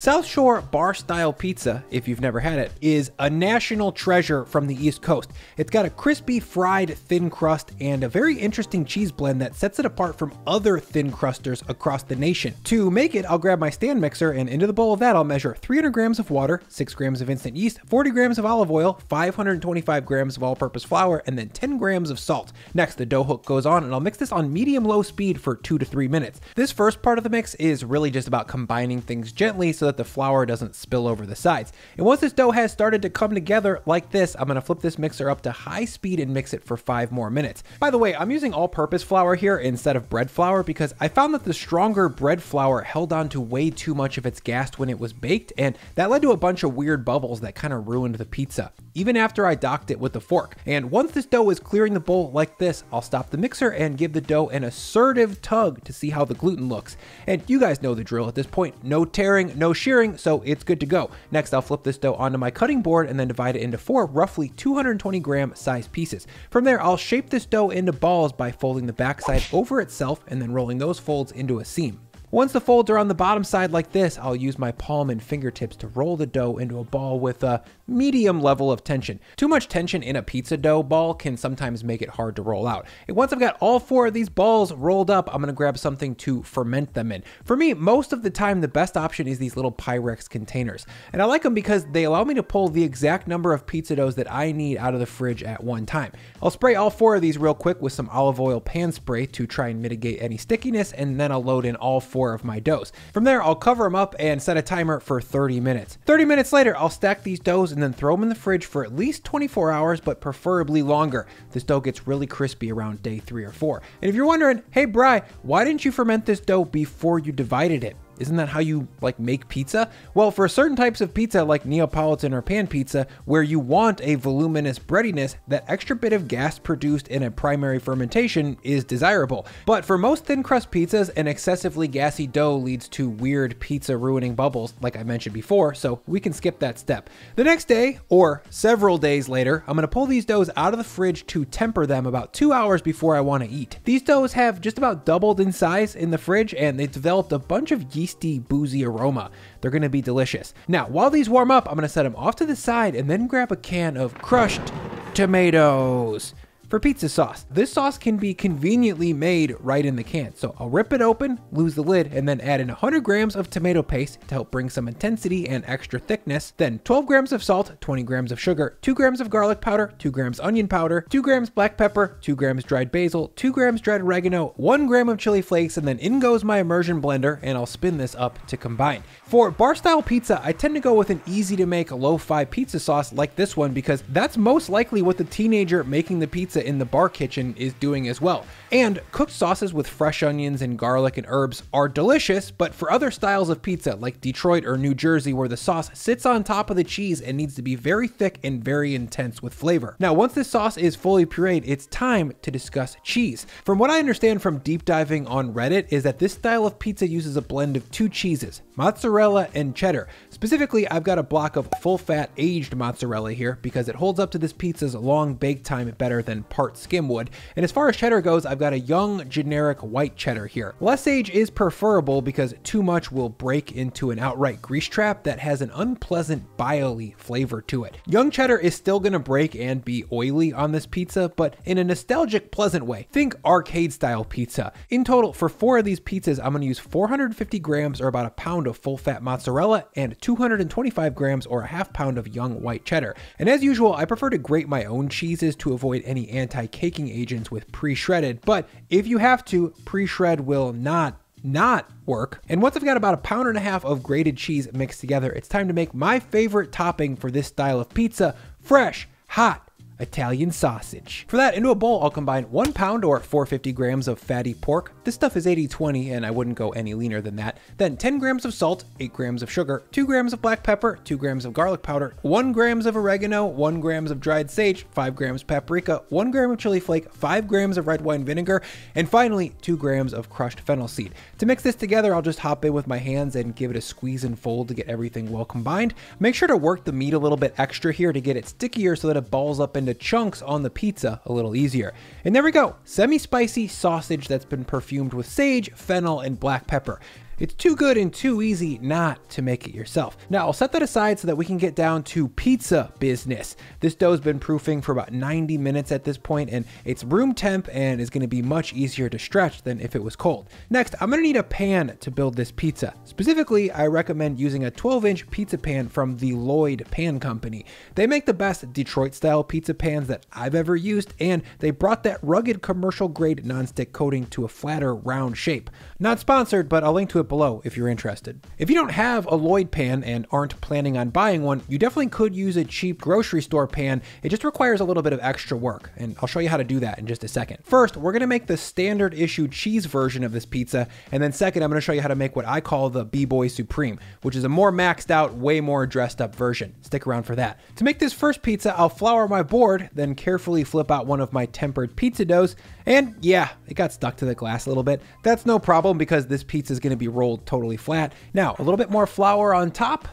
South Shore bar style pizza, if you've never had it, is a national treasure from the East Coast. It's got a crispy, fried, thin crust and a very interesting cheese blend that sets it apart from other thin crusters across the nation. To make it, I'll grab my stand mixer and into the bowl of that, I'll measure 300 grams of water, 6 grams of instant yeast, 40 grams of olive oil, 525 grams of all purpose flour, and then 10 grams of salt. Next, the dough hook goes on, and I'll mix this on medium low speed for 2 to 3 minutes. This first part of the mix is really just about combining things gently so that the flour doesn't spill over the sides. And once this dough has started to come together like this, I'm gonna flip this mixer up to high speed and mix it for five more minutes. By the way, I'm using all purpose flour here instead of bread flour because I found that the stronger bread flour held on to way too much of its gas when it was baked, and that led to a bunch of weird bubbles that kind of ruined the pizza, even after I docked it with a fork. And once this dough is clearing the bowl like this, I'll stop the mixer and give the dough an assertive tug to see how the gluten looks. And you guys know the drill at this point no tearing, no shearing, so it's good to go. Next, I'll flip this dough onto my cutting board and then divide it into four roughly 220 gram size pieces. From there, I'll shape this dough into balls by folding the backside over itself and then rolling those folds into a seam. Once the folds are on the bottom side like this, I'll use my palm and fingertips to roll the dough into a ball with a medium level of tension. Too much tension in a pizza dough ball can sometimes make it hard to roll out. And once I've got all four of these balls rolled up, I'm gonna grab something to ferment them in. For me, most of the time, the best option is these little Pyrex containers. And I like them because they allow me to pull the exact number of pizza doughs that I need out of the fridge at one time. I'll spray all four of these real quick with some olive oil pan spray to try and mitigate any stickiness, and then I'll load in all four of my doughs. From there, I'll cover them up and set a timer for 30 minutes. 30 minutes later, I'll stack these doughs and then throw them in the fridge for at least 24 hours, but preferably longer. This dough gets really crispy around day three or four. And if you're wondering, hey Bry, why didn't you ferment this dough before you divided it? Isn't that how you like make pizza? Well, for certain types of pizza like Neapolitan or pan pizza, where you want a voluminous breadiness, that extra bit of gas produced in a primary fermentation is desirable. But for most thin crust pizzas, an excessively gassy dough leads to weird pizza ruining bubbles, like I mentioned before, so we can skip that step. The next day, or several days later, I'm gonna pull these doughs out of the fridge to temper them about two hours before I wanna eat. These doughs have just about doubled in size in the fridge and they developed a bunch of yeast yeasty, boozy aroma. They're gonna be delicious. Now, while these warm up, I'm gonna set them off to the side and then grab a can of crushed tomatoes for pizza sauce. This sauce can be conveniently made right in the can. So I'll rip it open, lose the lid, and then add in 100 grams of tomato paste to help bring some intensity and extra thickness. Then 12 grams of salt, 20 grams of sugar, 2 grams of garlic powder, 2 grams onion powder, 2 grams black pepper, 2 grams dried basil, 2 grams dried oregano, 1 gram of chili flakes, and then in goes my immersion blender, and I'll spin this up to combine. For bar style pizza, I tend to go with an easy to make lo-fi pizza sauce like this one because that's most likely what the teenager making the pizza in the bar kitchen is doing as well. And cooked sauces with fresh onions and garlic and herbs are delicious, but for other styles of pizza like Detroit or New Jersey where the sauce sits on top of the cheese and needs to be very thick and very intense with flavor. Now, once this sauce is fully pureed, it's time to discuss cheese. From what I understand from deep diving on Reddit is that this style of pizza uses a blend of two cheeses, mozzarella and cheddar. Specifically, I've got a block of full fat aged mozzarella here because it holds up to this pizza's long bake time better than part skimwood. And as far as cheddar goes, I've got a young generic white cheddar here. Less age is preferable because too much will break into an outright grease trap that has an unpleasant bile flavor to it. Young cheddar is still gonna break and be oily on this pizza, but in a nostalgic, pleasant way. Think arcade style pizza. In total, for four of these pizzas, I'm gonna use 450 grams or about a pound of full fat mozzarella and 225 grams or a half pound of young white cheddar. And as usual, I prefer to grate my own cheeses to avoid any anti-caking agents with pre-shredded, but if you have to, pre-shred will not not work. And once I've got about a pound and a half of grated cheese mixed together, it's time to make my favorite topping for this style of pizza, fresh, hot, Italian sausage. For that, into a bowl, I'll combine one pound or 450 grams of fatty pork. This stuff is 80-20 and I wouldn't go any leaner than that. Then 10 grams of salt, 8 grams of sugar, 2 grams of black pepper, 2 grams of garlic powder, 1 grams of oregano, 1 grams of dried sage, 5 grams paprika, 1 gram of chili flake, 5 grams of red wine vinegar, and finally 2 grams of crushed fennel seed. To mix this together, I'll just hop in with my hands and give it a squeeze and fold to get everything well combined. Make sure to work the meat a little bit extra here to get it stickier so that it balls up into into chunks on the pizza a little easier. And there we go, semi-spicy sausage that's been perfumed with sage, fennel, and black pepper. It's too good and too easy not to make it yourself. Now, I'll set that aside so that we can get down to pizza business. This dough's been proofing for about 90 minutes at this point, and it's room temp and is going to be much easier to stretch than if it was cold. Next, I'm going to need a pan to build this pizza. Specifically, I recommend using a 12 inch pizza pan from the Lloyd Pan Company. They make the best Detroit style pizza pans that I've ever used, and they brought that rugged commercial grade nonstick coating to a flatter, round shape. Not sponsored, but I'll link to below if you're interested. If you don't have a Lloyd pan and aren't planning on buying one, you definitely could use a cheap grocery store pan. It just requires a little bit of extra work, and I'll show you how to do that in just a second. First, we're gonna make the standard issue cheese version of this pizza, and then second, I'm gonna show you how to make what I call the B-Boy Supreme, which is a more maxed out, way more dressed up version. Stick around for that. To make this first pizza, I'll flour my board, then carefully flip out one of my tempered pizza doughs, and yeah, it got stuck to the glass a little bit. That's no problem because this pizza is gonna be rolled totally flat. Now, a little bit more flour on top,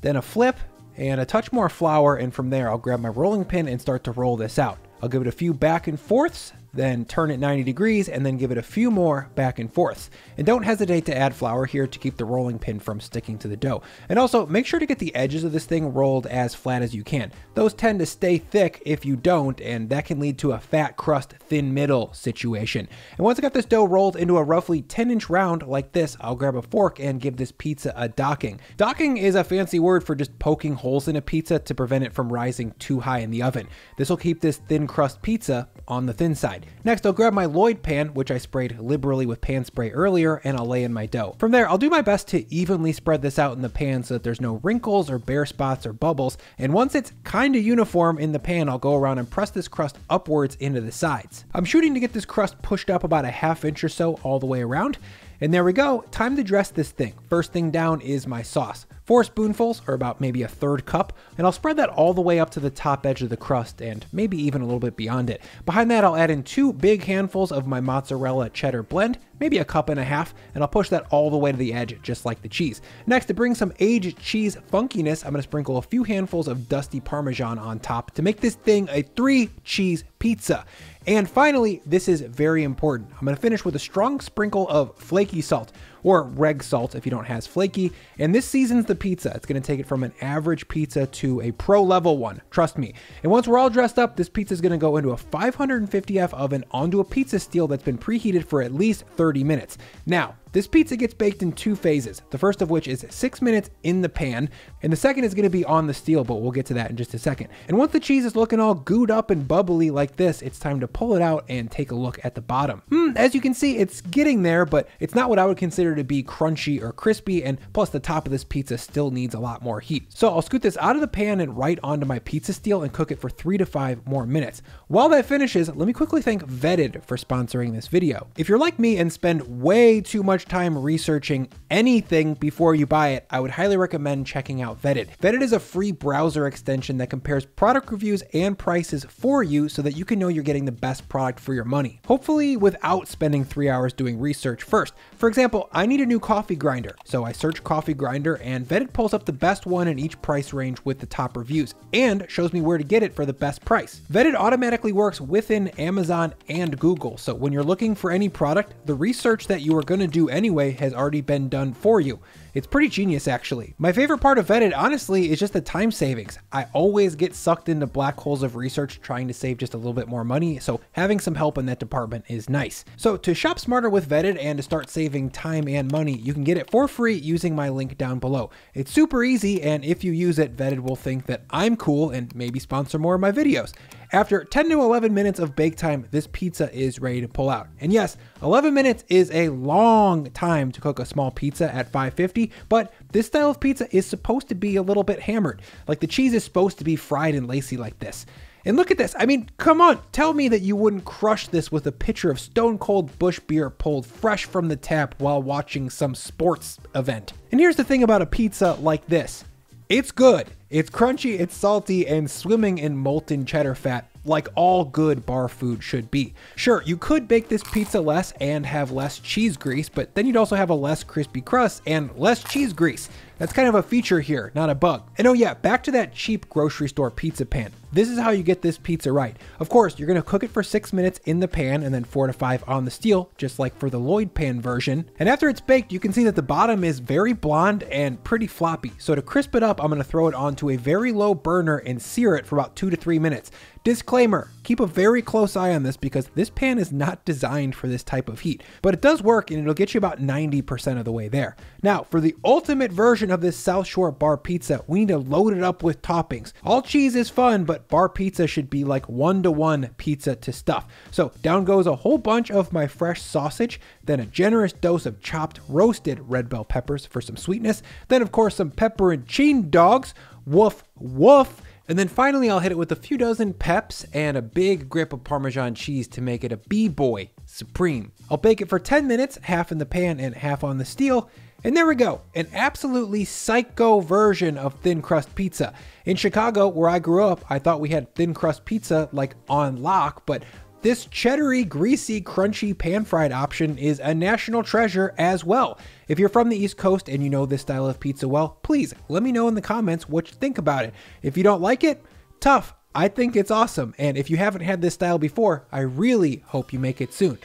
then a flip, and a touch more flour, and from there I'll grab my rolling pin and start to roll this out. I'll give it a few back and forths, then turn it 90 degrees and then give it a few more back and forths. And don't hesitate to add flour here to keep the rolling pin from sticking to the dough. And also make sure to get the edges of this thing rolled as flat as you can. Those tend to stay thick if you don't, and that can lead to a fat crust, thin middle situation. And once I got this dough rolled into a roughly 10 inch round like this, I'll grab a fork and give this pizza a docking. Docking is a fancy word for just poking holes in a pizza to prevent it from rising too high in the oven. This will keep this thin crust pizza on the thin side. Next, I'll grab my Lloyd pan, which I sprayed liberally with pan spray earlier, and I'll lay in my dough. From there, I'll do my best to evenly spread this out in the pan so that there's no wrinkles or bare spots or bubbles. And once it's kind of uniform in the pan, I'll go around and press this crust upwards into the sides. I'm shooting to get this crust pushed up about a half inch or so all the way around. And there we go, time to dress this thing. First thing down is my sauce. Four spoonfuls, or about maybe a third cup, and I'll spread that all the way up to the top edge of the crust and maybe even a little bit beyond it. Behind that, I'll add in two big handfuls of my mozzarella cheddar blend, maybe a cup and a half, and I'll push that all the way to the edge, just like the cheese. Next, to bring some aged cheese funkiness, I'm gonna sprinkle a few handfuls of dusty Parmesan on top to make this thing a three cheese pizza. And finally, this is very important. I'm gonna finish with a strong sprinkle of flaky salt or reg salt if you don't have flaky. And this seasons the pizza. It's gonna take it from an average pizza to a pro level one, trust me. And once we're all dressed up, this pizza is gonna go into a 550F oven onto a pizza steel that's been preheated for at least 30 minutes. Now, this pizza gets baked in two phases, the first of which is six minutes in the pan, and the second is gonna be on the steel, but we'll get to that in just a second. And once the cheese is looking all gooed up and bubbly like this, it's time to pull it out and take a look at the bottom. Hmm, as you can see, it's getting there, but it's not what I would consider to be crunchy or crispy, and plus the top of this pizza still needs a lot more heat. So I'll scoot this out of the pan and right onto my pizza steel and cook it for three to five more minutes. While that finishes, let me quickly thank Vetted for sponsoring this video. If you're like me and spend way too much time researching anything before you buy it, I would highly recommend checking out Vetted. Vetted is a free browser extension that compares product reviews and prices for you so that you can know you're getting the best product for your money. Hopefully without spending three hours doing research first. For example, I need a new coffee grinder. So I search coffee grinder and Vetted pulls up the best one in each price range with the top reviews and shows me where to get it for the best price. Vetted automatically works within Amazon and Google. So when you're looking for any product, the research that you are going to do anyway has already been done for you. It's pretty genius, actually. My favorite part of Vetted, honestly, is just the time savings. I always get sucked into black holes of research trying to save just a little bit more money, so having some help in that department is nice. So to shop smarter with Vetted and to start saving time and money, you can get it for free using my link down below. It's super easy, and if you use it, Vetted will think that I'm cool and maybe sponsor more of my videos. After 10 to 11 minutes of bake time, this pizza is ready to pull out. And yes, 11 minutes is a long time to cook a small pizza at 550, but this style of pizza is supposed to be a little bit hammered. Like the cheese is supposed to be fried and lacy like this. And look at this. I mean, come on. Tell me that you wouldn't crush this with a pitcher of stone cold Busch beer pulled fresh from the tap while watching some sports event. And here's the thing about a pizza like this it's good. It's crunchy, it's salty, and swimming in molten cheddar fat like all good bar food should be. Sure, you could bake this pizza less and have less cheese grease, but then you'd also have a less crispy crust and less cheese grease. That's kind of a feature here, not a bug. And oh yeah, back to that cheap grocery store pizza pan. This is how you get this pizza right. Of course, you're gonna cook it for six minutes in the pan and then four to five on the steel, just like for the Lloyd pan version. And after it's baked, you can see that the bottom is very blonde and pretty floppy. So to crisp it up, I'm gonna throw it onto a very low burner and sear it for about two to three minutes. Disclaimer, keep a very close eye on this because this pan is not designed for this type of heat, but it does work and it'll get you about 90% of the way there. Now, for the ultimate version of this South Shore bar pizza, we need to load it up with toppings. All cheese is fun, but bar pizza should be like one to one pizza to stuff. So down goes a whole bunch of my fresh sausage, then a generous dose of chopped roasted red bell peppers for some sweetness, then of course some pepper and cheese dogs, woof woof and then finally, I'll hit it with a few dozen peps and a big grip of Parmesan cheese to make it a B-Boy Supreme. I'll bake it for 10 minutes, half in the pan and half on the steel. And there we go, an absolutely psycho version of thin crust pizza. In Chicago, where I grew up, I thought we had thin crust pizza like on lock, but this cheddary, greasy, crunchy pan fried option is a national treasure as well. If you're from the East Coast and you know this style of pizza well, please let me know in the comments what you think about it. If you don't like it, tough. I think it's awesome. And if you haven't had this style before, I really hope you make it soon.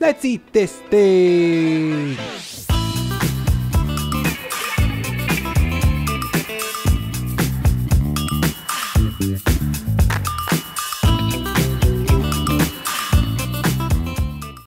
Let's eat this thing!